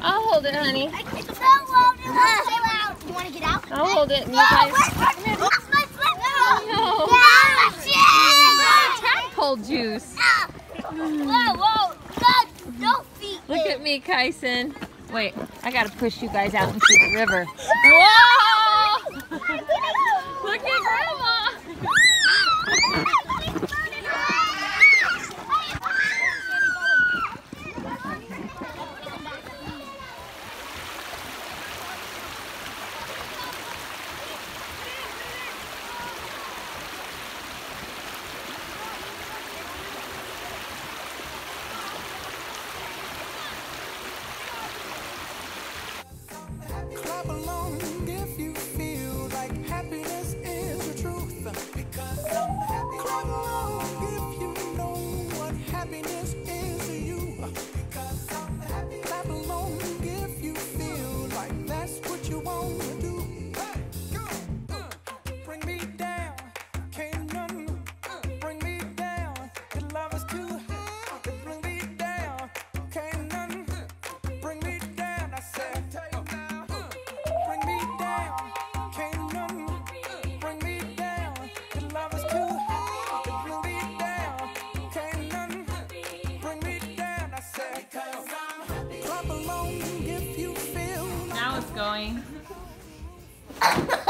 I'll hold it, honey. Uh, you want to get out? I'll hold it. And you guys... No. Tadpole juice. Whoa, whoa. God, no feet. Look at me, Kyson. Wait, I got to push you guys out into the river. Whoa! going.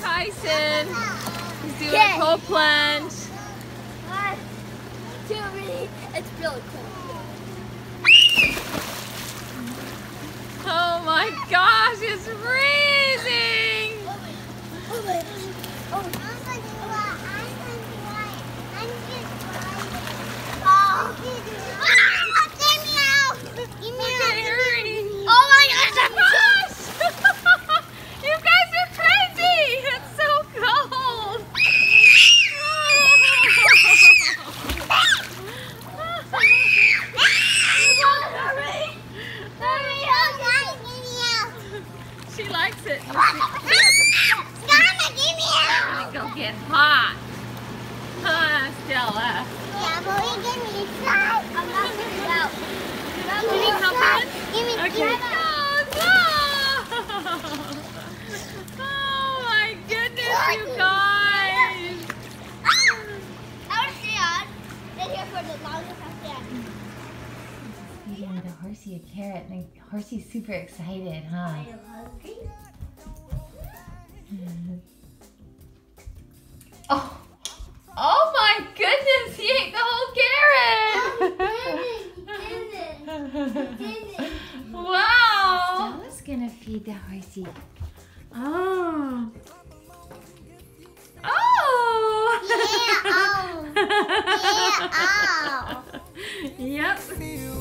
Kyson is doing Kay. a cold plunge. It's really cool. Oh my god! still left. Yeah, but we can decide. I'm not going to out. Give me some. Give me okay. Oh, no! oh my goodness, you guys! Our stand. Been here for the longest I've been. the horsey a carrot, and the horsey's super excited, huh? Oh! Oh. Yeah. oh. yeah. oh. yep.